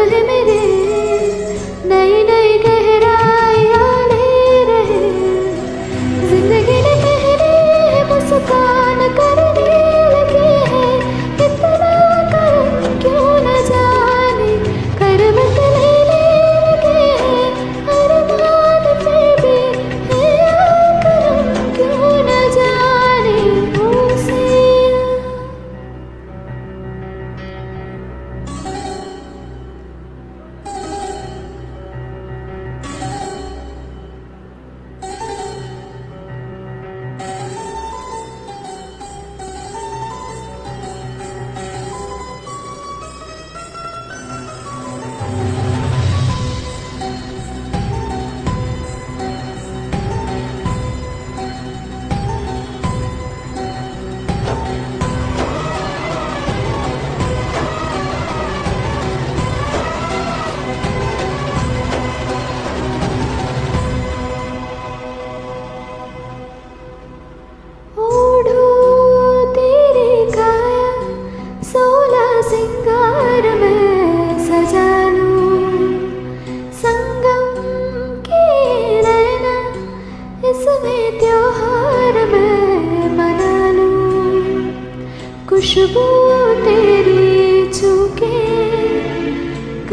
Believe me.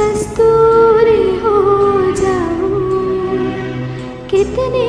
कस्तूरी हो जाऊँ। कितनी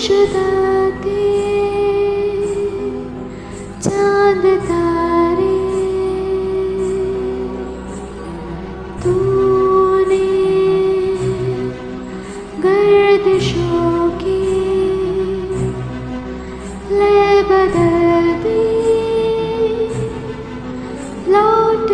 खुशदाते चाँद तारे। तूने गर्दिशों की ले बदल दी। लौट